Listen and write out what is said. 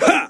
Ha!